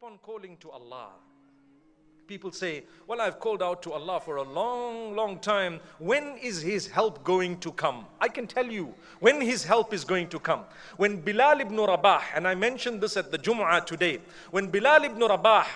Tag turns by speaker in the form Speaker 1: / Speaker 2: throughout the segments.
Speaker 1: keep on calling to Allah. People say, Well, I've called out to Allah for a long, long time. When is His help going to come? I can tell you when His help is going to come. When Bilal ibn Rabah, and I mentioned this at the Jum'ah today, when Bilal ibn Rabah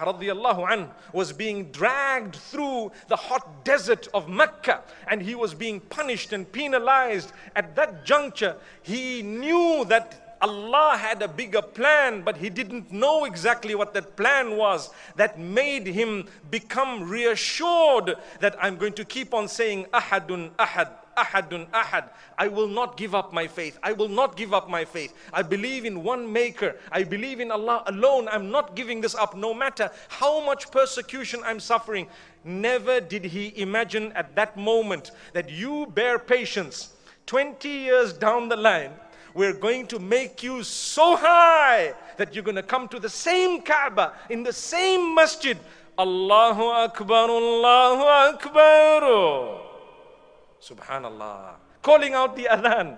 Speaker 1: anh, was being dragged through the hot desert of Mecca and he was being punished and penalized, at that juncture, he knew that Allah had a bigger plan, but he didn't know exactly what that plan was. That made him become reassured that I'm going to keep on saying Ahadun Ahad. Ahadun Ahad. I will not give up my faith. I will not give up my faith. I believe in one maker. I believe in Allah alone. I'm not giving this up no matter how much persecution I'm suffering. Never did he imagine at that moment that you bear patience 20 years down the line we're going to make you so high that you're going to come to the same Kaaba in the same masjid. Allahu Akbar, Allahu Akbar. Subhanallah. Calling out the adhan.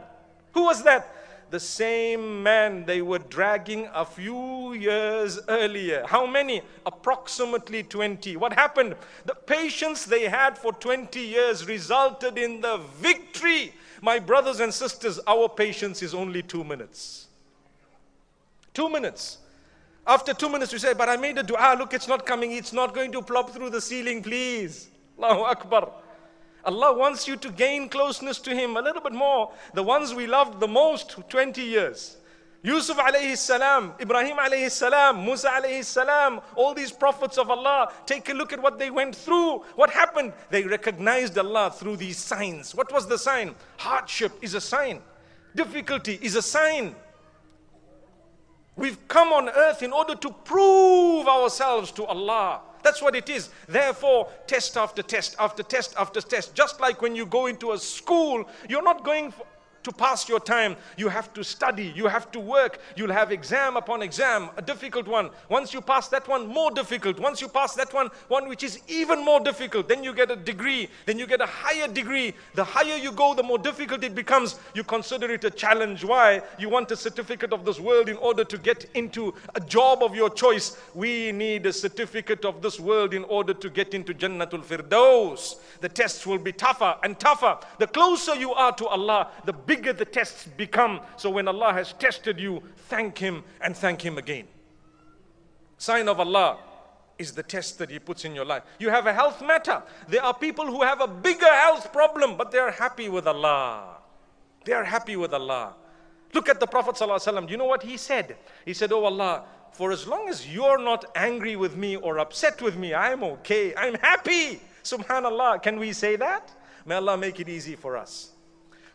Speaker 1: Who was that? The same man they were dragging a few years earlier. How many? Approximately 20. What happened? The patience they had for 20 years resulted in the victory my brothers and sisters, our patience is only two minutes. Two minutes. After two minutes, we say, But I made a dua, look, it's not coming, it's not going to plop through the ceiling, please. Allahu Akbar. Allah wants you to gain closeness to Him a little bit more. The ones we loved the most, 20 years. Yusuf alayhi salam, Ibrahim alayhi salam, Musa alayhi salam, all these prophets of Allah, take a look at what they went through. What happened? They recognized Allah through these signs. What was the sign? Hardship is a sign. Difficulty is a sign. We've come on earth in order to prove ourselves to Allah. That's what it is. Therefore, test after test after test after test. Just like when you go into a school, you're not going for to pass your time, you have to study, you have to work, you'll have exam upon exam, a difficult one. Once you pass that one, more difficult. Once you pass that one, one which is even more difficult, then you get a degree, then you get a higher degree. The higher you go, the more difficult it becomes. You consider it a challenge. Why? You want a certificate of this world in order to get into a job of your choice. We need a certificate of this world in order to get into Jannatul Firdaus. The tests will be tougher and tougher. The closer you are to Allah, the bigger bigger the tests become. So when Allah has tested you, thank Him and thank Him again. Sign of Allah is the test that He puts in your life. You have a health matter. There are people who have a bigger health problem, but they are happy with Allah. They are happy with Allah. Look at the Prophet. ﷺ. You know what he said? He said, Oh Allah, for as long as you're not angry with me or upset with me, I'm okay. I'm happy. Subhanallah. Can we say that? May Allah make it easy for us.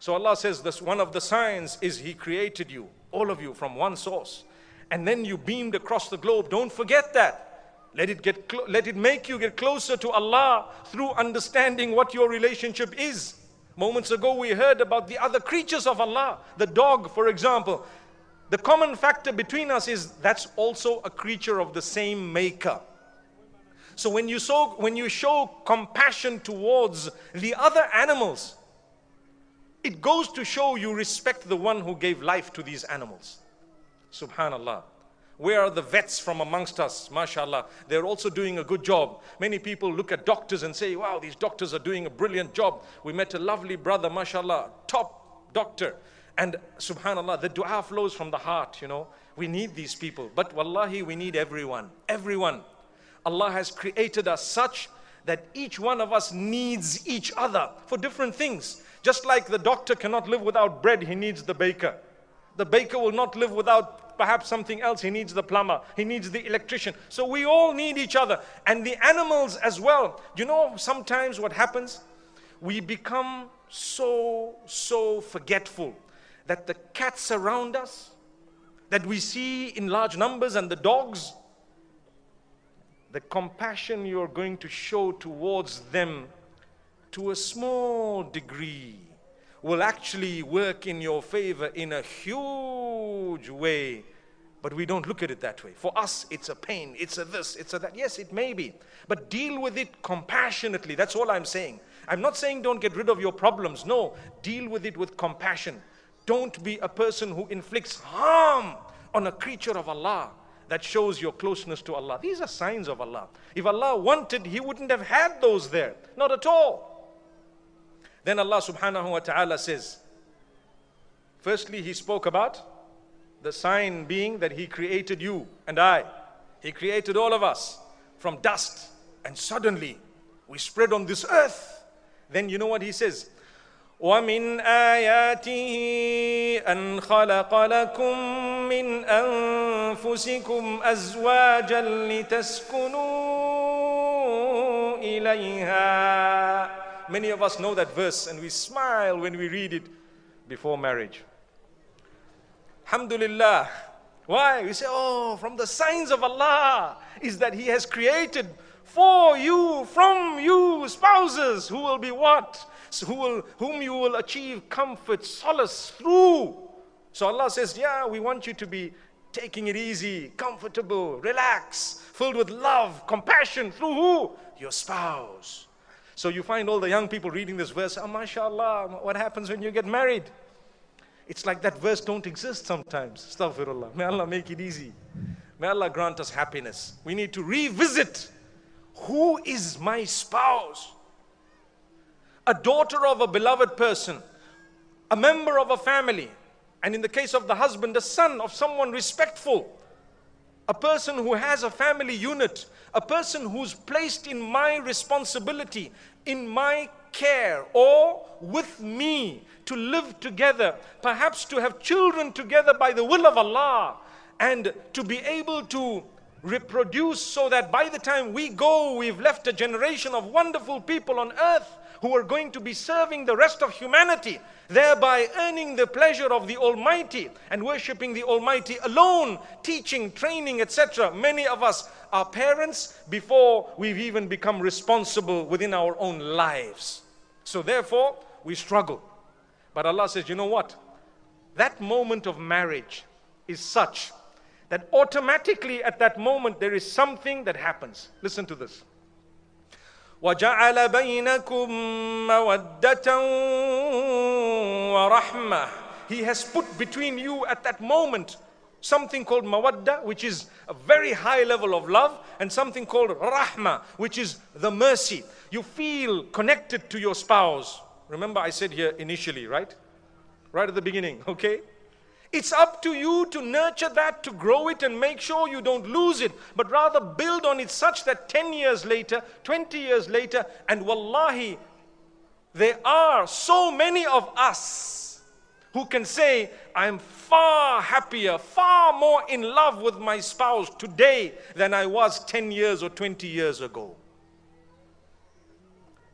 Speaker 1: So Allah says this one of the signs is He created you, all of you, from one source. And then you beamed across the globe. Don't forget that. Let it get let it make you get closer to Allah through understanding what your relationship is. Moments ago we heard about the other creatures of Allah, the dog, for example. The common factor between us is that's also a creature of the same maker. So when you, so, when you show compassion towards the other animals, it goes to show you respect the one who gave life to these animals. Subhanallah. Where are the vets from amongst us? MashaAllah. They're also doing a good job. Many people look at doctors and say, wow, these doctors are doing a brilliant job. We met a lovely brother, MashaAllah, top doctor. And subhanallah, the dua flows from the heart, you know. We need these people. But wallahi, we need everyone. Everyone. Allah has created us such that each one of us needs each other for different things. Just like the doctor cannot live without bread, he needs the baker. The baker will not live without perhaps something else. He needs the plumber, he needs the electrician. So we all need each other. And the animals as well. You know, sometimes what happens? We become so, so forgetful that the cats around us, that we see in large numbers, and the dogs, the compassion you're going to show towards them to a small degree will actually work in your favor in a huge way. But we don't look at it that way. For us, it's a pain, it's a this, it's a that. Yes, it may be. But deal with it compassionately. That's all I'm saying. I'm not saying don't get rid of your problems. No, deal with it with compassion. Don't be a person who inflicts harm on a creature of Allah. That shows your closeness to Allah. These are signs of Allah. If Allah wanted, He wouldn't have had those there. Not at all. Then Allah subhanahu wa ta'ala says, firstly, He spoke about the sign being that He created you and I. He created all of us from dust, and suddenly we spread on this earth. Then you know what He says? ومن آياته أن خلق لكم من أنفسكم أزواجا لتسكنوا إليها Many of us know that verse and we smile when we read it before marriage. Alhamdulillah. Why? We say, oh, from the signs of Allah is that He has created for you, from you, spouses who will be what? Who will, whom you will achieve comfort, solace through. So Allah says, Yeah, we want you to be taking it easy, comfortable, relax, filled with love, compassion through who? Your spouse. So you find all the young people reading this verse, oh, mashallah, what happens when you get married? It's like that verse don't exist sometimes. Astaghfirullah. May Allah make it easy. May Allah grant us happiness. We need to revisit who is my spouse? A daughter of a beloved person, a member of a family, and in the case of the husband, a son of someone respectful, a person who has a family unit, a person who's placed in my responsibility, in my care, or with me to live together, perhaps to have children together by the will of Allah, and to be able to reproduce so that by the time we go, we've left a generation of wonderful people on earth who are going to be serving the rest of humanity, thereby earning the pleasure of the Almighty and worshipping the Almighty alone, teaching, training, etc. Many of us are parents before we've even become responsible within our own lives. So therefore, we struggle. But Allah says, you know what? That moment of marriage is such that automatically at that moment there is something that happens. Listen to this. وجعل بينكم مودة ورحمة He has put between you at that moment something called mawadda, which is a very high level of love, and something called rahma, which is the mercy. You feel connected to your spouse. Remember, I said here initially, right? Right at the beginning, okay? It's up to you to nurture that, to grow it, and make sure you don't lose it, but rather build on it such that 10 years later, 20 years later, and wallahi, there are so many of us who can say, I'm far happier, far more in love with my spouse today than I was 10 years or 20 years ago.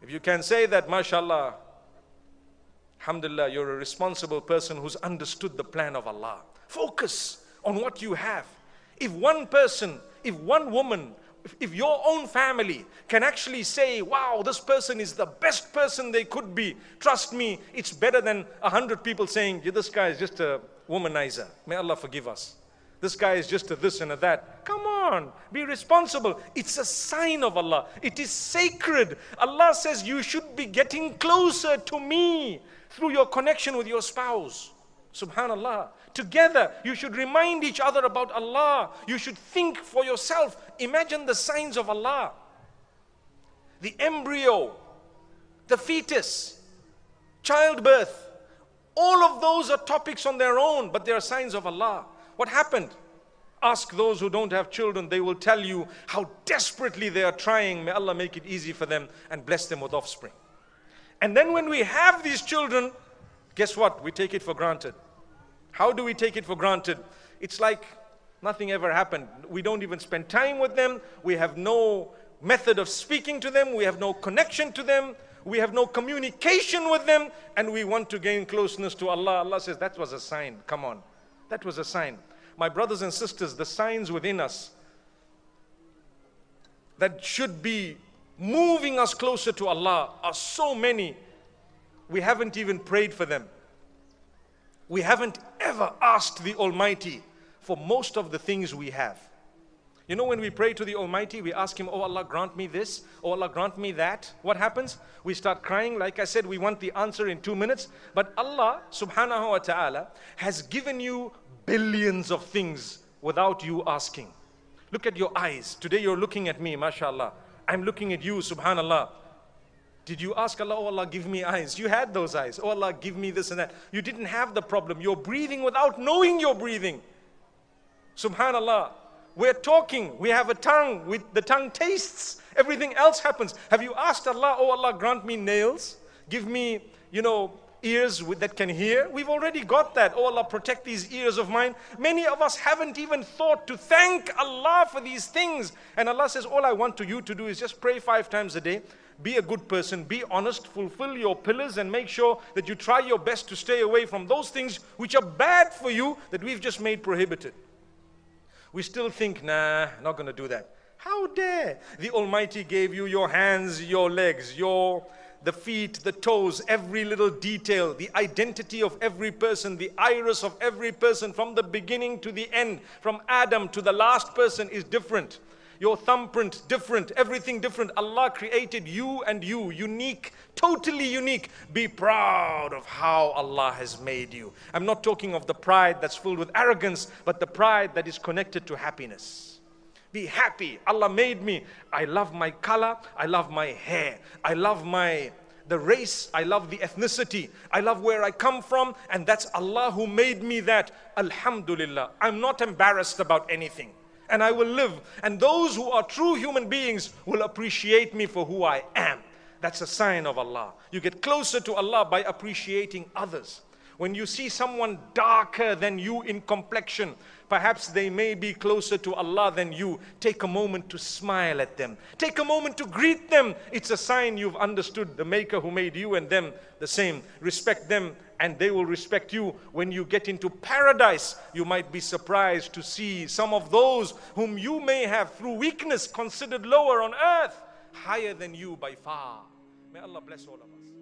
Speaker 1: If you can say that, mashallah, Alhamdulillah, you're a responsible person who's understood the plan of Allah. Focus on what you have. If one person, if one woman, if, your own family can actually say, wow, this person is the best person they could be, trust me, it's better than a hundred people saying, yeah, this guy is just a womanizer. May Allah forgive us. This guy is just a this and a that. Come on, be responsible. It's a sign of Allah. It is sacred. Allah says you should be getting closer to me through your connection with your spouse. Subhanallah. Together, you should remind each other about Allah. You should think for yourself. Imagine the signs of Allah. The embryo, the fetus, childbirth. All of those are topics on their own, but they are signs of Allah. What happened? Ask those who don't have children, they will tell you how desperately they are trying. May Allah make it easy for them and bless them with offspring. And then when we have these children, guess what? We take it for granted. How do we take it for granted? It's like nothing ever happened. We don't even spend time with them. We have no method of speaking to them. We have no connection to them. We have no communication with them. And we want to gain closeness to Allah. Allah says, that was a sign. Come on. That was a sign. My brothers and sisters, the signs within us that should be moving us closer to Allah are so many, we haven't even prayed for them. We haven't ever asked the Almighty for most of the things we have. You know, when we pray to the Almighty, we ask Him, Oh Allah, grant me this, Oh Allah, grant me that. What happens? We start crying. Like I said, we want the answer in two minutes. But Allah subhanahu wa ta'ala has given you billions of things without you asking. Look at your eyes. Today you're looking at me, mashallah. I'm looking at you, subhanallah. Did you ask Allah, oh Allah, give me eyes? You had those eyes. Oh Allah, give me this and that. You didn't have the problem. You're breathing without knowing you're breathing. Subhanallah. We're talking. We have a tongue. With the tongue tastes. Everything else happens. Have you asked Allah, oh Allah, grant me nails? Give me, you know, ears that can hear. We've already got that. Oh Allah, protect these ears of mine. Many of us haven't even thought to thank Allah for these things. And Allah says, All I want to you to do is just pray five times a day. Be a good person, be honest, fulfill your pillars, and make sure that you try your best to stay away from those things which are bad for you that we've just made prohibited. We still think, nah, not going to do that. How dare? The Almighty gave you your hands, your legs, your the feet, the toes, every little detail, the identity of every person, the iris of every person from the beginning to the end, from Adam to the last person is different. Your thumbprint different, everything different. Allah created you and you, unique, totally unique. Be proud of how Allah has made you. I'm not talking of the pride that's filled with arrogance, but the pride that is connected to happiness. Be happy. Allah made me. I love my color. I love my hair. I love my the race. I love the ethnicity. I love where I come from. And that's Allah who made me that. Alhamdulillah. I'm not embarrassed about anything. And I will live. And those who are true human beings will appreciate me for who I am. That's a sign of Allah. You get closer to Allah by appreciating others. When you see someone darker than you in complexion, perhaps they may be closer to Allah than you. Take a moment to smile at them. Take a moment to greet them. It's a sign you've understood the Maker who made you and them the same. Respect them and they will respect you. When you get into paradise, you might be surprised to see some of those whom you may have, through weakness, considered lower on earth, higher than you by far. May Allah bless all of us.